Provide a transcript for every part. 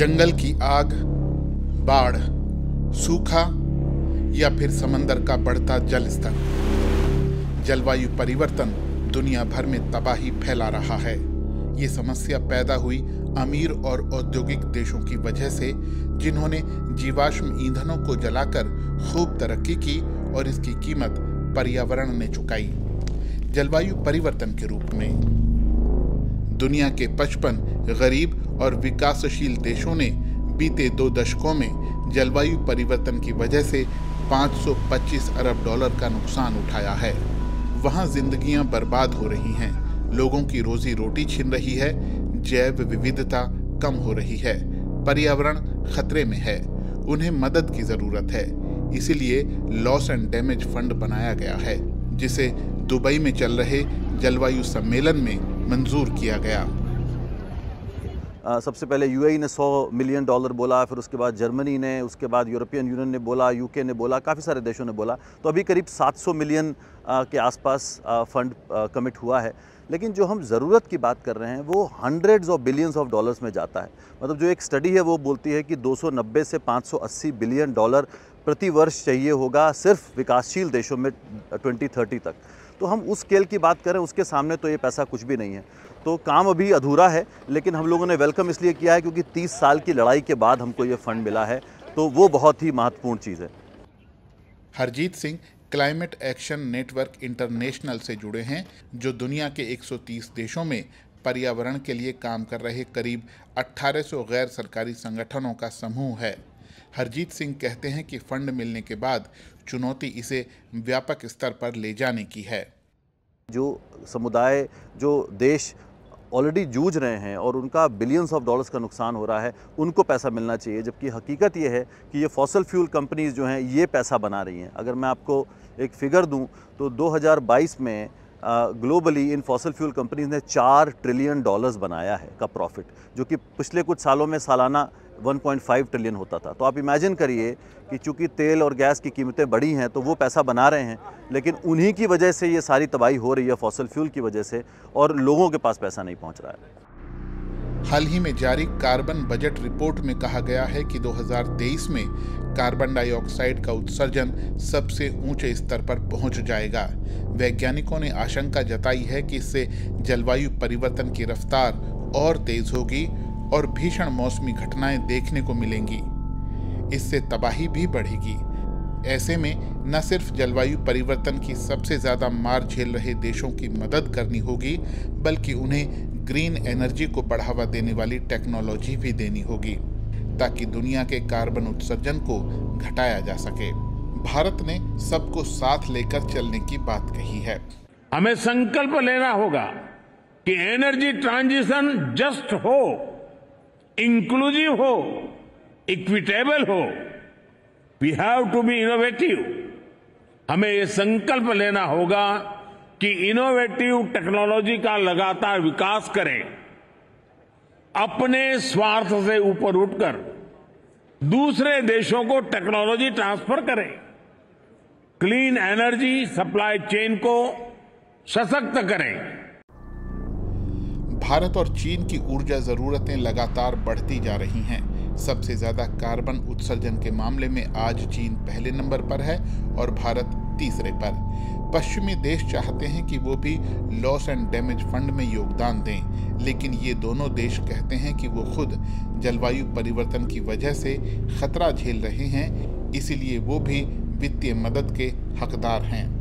जंगल की आग, बाढ़, सूखा या फिर समंदर का बढ़ता जल स्तर जलवायु परिवर्तन दुनिया भर में तबाही फैला रहा है। ये समस्या पैदा हुई अमीर और औद्योगिक देशों की वजह से, जिन्होंने जीवाश्म ईंधनों को जलाकर खूब तरक्की की और इसकी कीमत पर्यावरण ने चुकाई। जलवायु परिवर्तन के रूप में दुनिया के 55 गरीब और विकासशील देशों ने बीते दो दशकों में जलवायु परिवर्तन की वजह से 525 अरब डॉलर का नुकसान उठाया है। वहाँ जिंदगियाँ बर्बाद हो रही हैं। लोगों की रोजी रोटी छिन रही है, जैव विविधता कम हो रही है, पर्यावरण खतरे में है, उन्हें मदद की ज़रूरत है। इसीलिए लॉस एंड डैमेज फंड बनाया गया है, जिसे दुबई में चल रहे जलवायु सम्मेलन में मंजूर किया गया। आ, सबसे पहले यूएई ने 100 मिलियन डॉलर बोला फिर उसके बाद जर्मनी ने उसके बाद यूरोपियन यूनियन ने बोला यूके ने बोला काफ़ी सारे देशों ने बोला। तो अभी करीब 700 मिलियन के आसपास फंड कमिट हुआ है। लेकिन जो हम ज़रूरत की बात कर रहे हैं वो hundreds of billions of dollars में जाता है। मतलब जो एक स्टडी है वो बोलती है कि 290 से 580 बिलियन डॉलर प्रति वर्ष चाहिए होगा सिर्फ़ विकासशील देशों में 2030 तक। तो हम उस स्केल की बात करें, उसके सामने तो ये पैसा कुछ भी नहीं है। तो काम अभी अधूरा है, लेकिन हम लोगों ने वेलकम इसलिए किया है क्योंकि 30 साल की लड़ाई के बाद हमको ये फंड मिला है तो वो बहुत ही महत्वपूर्ण चीज़ है। Harjeet Singh climate action network international से जुड़े हैं, जो दुनिया के 130 देशों में पर्यावरण के लिए काम कर रहे करीब 1800 गैर सरकारी संगठनों का समूह है। हरजीत सिंह कहते हैं कि फंड मिलने के बाद चुनौती इसे व्यापक स्तर पर ले जाने की है। जो समुदाय, जो देश ऑलरेडी जूझ रहे हैं और उनका बिलियंस ऑफ़ डॉलर्स का नुकसान हो रहा है, उनको पैसा मिलना चाहिए, जबकि हकीकत ये है कि ये फॉसल फ्यूल कंपनीज़ जो हैं, ये पैसा बना रही हैं। अगर मैं आपको एक फिगर दूँ तो 2022 में ग्लोबली इन फॉसल फ्यूल कंपनीज़ ने चार ट्रिलियन डॉलर्स बनाया है का प्रॉफिट जो कि पिछले कुछ सालों में सालाना 1.5 ट्रिलियन होता था। तो आप इमेजिन करिए कि चूँकि तेल और गैस की कीमतें बढ़ी हैं तो वो पैसा बना रहे हैं, लेकिन उन्हीं की वजह से ये सारी तबाही हो रही है फॉसल फ्यूल की वजह से, और लोगों के पास पैसा नहीं पहुँच रहा है। हाल ही में जारी कार्बन बजट रिपोर्ट में कहा गया है कि 2023 में कार्बन डाइऑक्साइड का उत्सर्जन सबसे ऊँचे स्तर पर पहुँच जाएगा। वैज्ञानिकों ने आशंका जताई है कि इससे जलवायु परिवर्तन की रफ्तार और तेज होगी और भीषण मौसमी घटनाएँ देखने को मिलेंगी। इससे तबाही भी बढ़ेगी। ऐसे में न सिर्फ़ जलवायु परिवर्तन की सबसे ज़्यादा मार झेल रहे देशों की मदद करनी होगी, बल्कि उन्हें ग्रीन एनर्जी को बढ़ावा देने वाली टेक्नोलॉजी भी देनी होगी, ताकि दुनिया के कार्बन उत्सर्जन को घटाया जा सके। भारत ने सबको साथ लेकर चलने की बात कही है। हमें संकल्प लेना होगा कि एनर्जी ट्रांजिशन जस्ट हो इंक्लूसिव हो इक्विटेबल हो we have to be innovative हमें ये संकल्प लेना होगा कि इनोवेटिव टेक्नोलॉजी का लगातार विकास करें, अपने स्वार्थ से ऊपर उठकर दूसरे देशों को टेक्नोलॉजी ट्रांसफ़र करें क्लीन एनर्जी सप्लाई चेन को सशक्त करें। भारत और चीन की ऊर्जा जरूरतें लगातार बढ़ती जा रही हैं। सबसे ज़्यादा कार्बन उत्सर्जन के मामले में आज चीन पहले नंबर पर है और भारत तीसरे पर। पश्चिमी देश चाहते हैं कि वो भी लॉस एंड डैमेज फंड में योगदान दें, लेकिन ये दोनों देश कहते हैं कि वो खुद जलवायु परिवर्तन की वजह से खतरा झेल रहे हैं, इसीलिए वो भी वित्तीय मदद के हकदार हैं।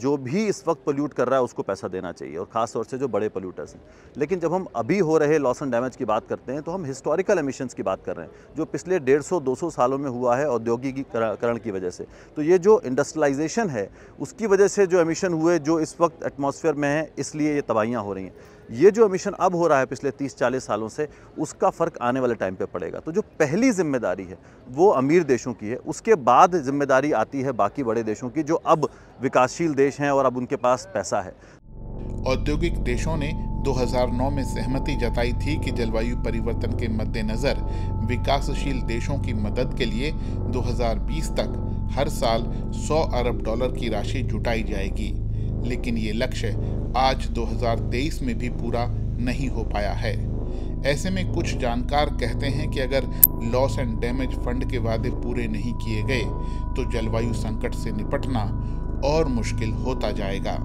जो भी इस वक्त पोल्यूट कर रहा है, उसको पैसा देना चाहिए और ख़ास तौर से जो बड़े पोल्यूटर्स हैं। लेकिन जब हम अभी हो रहे लॉस एंड डैमेज की बात करते हैं तो हम हिस्टोरिकल एमिशंस की बात कर रहे हैं, जो पिछले डेढ़ सौ, दो सौ सालों में हुआ है औद्योगिकीकरण की वजह से। तो ये जो इंडस्ट्रलाइजेशन है, उसकी वजह से जो एमिशन हुए, जो इस वक्त एटमोसफेयर में है, इसलिए ये तबाहियाँ हो रही हैं। ये जो मिशन अब हो रहा है पिछले 30-40 सालों से, उसका फ़र्क आने वाले टाइम पे पड़ेगा। तो जो पहली ज़िम्मेदारी है, वो अमीर देशों की है। उसके बाद ज़िम्मेदारी आती है बाकी बड़े देशों की, जो अब विकासशील देश हैं और अब उनके पास पैसा है। औद्योगिक देशों ने 2009 में सहमति जताई थी कि जलवायु परिवर्तन के मद्देनजर विकासशील देशों की मदद के लिए 2020 तक हर साल 100 अरब डॉलर की राशि जुटाई जाएगी। लेकिन ये लक्ष्य आज 2023 में भी पूरा नहीं हो पाया है। ऐसे में कुछ जानकार कहते हैं कि अगर लॉस एंड डैमेज फंड के वादे पूरे नहीं किए गए तो जलवायु संकट से निपटना और मुश्किल होता जाएगा।